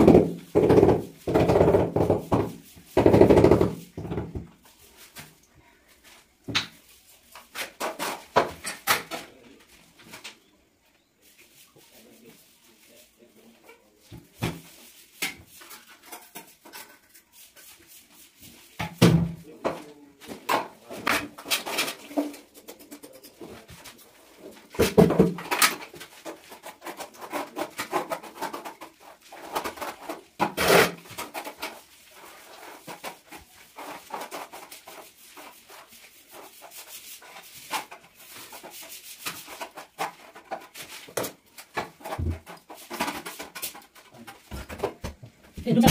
you. Doon na.